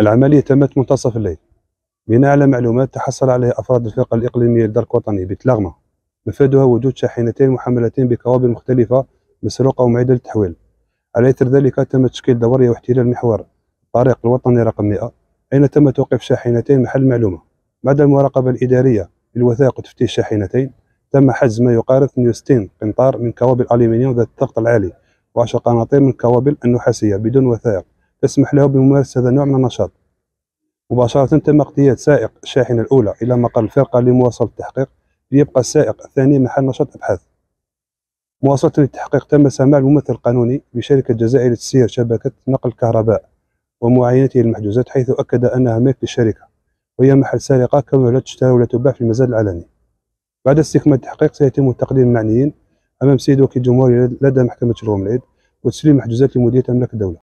العملية تمت منتصف الليل. بناء على معلومات تحصل عليها أفراد الفرقة الإقليمية للدرك الوطني بتلاغمة مفادها وجود شاحنتين محملتين بكوابل مختلفة مسروقة ومعدة للتحويل. على إثر ذلك تم تشكيل دورية واحتلال محور الطريق الوطني رقم 100 أين تم توقيف شاحنتين محل معلومة؟ بعد المراقبة الإدارية للوثائق وتفتيش شاحنتين تم حجز ما يقارب 62 قنطار من كوابل الألمنيوم ذات الضغط العالي و10 قناطير من الكوابل النحاسية بدون وثائق. تسمح له بممارسة هذا النوع من النشاط. مباشرة تم اقتياد سائق الشاحنة الأولى إلى مقر الفرقة لمواصلة التحقيق ليبقى السائق الثاني محل نشاط أبحاث. مواصلة للتحقيق تم سماع الممثل القانوني بشركة جزائر لتسيير شبكة نقل الكهرباء ومعاينته للمحجوزات حيث أكد أنها ملك للشركة وهي محل سرقة كونها لا تشترى ولا تباع في المزاد العلني. بعد استكمال التحقيق سيتم تقديم المعنيين أمام سيد وكيل الجمهورية لدى محكمة العيد وتسليم محجوزات لمديرية أملاك الدولة.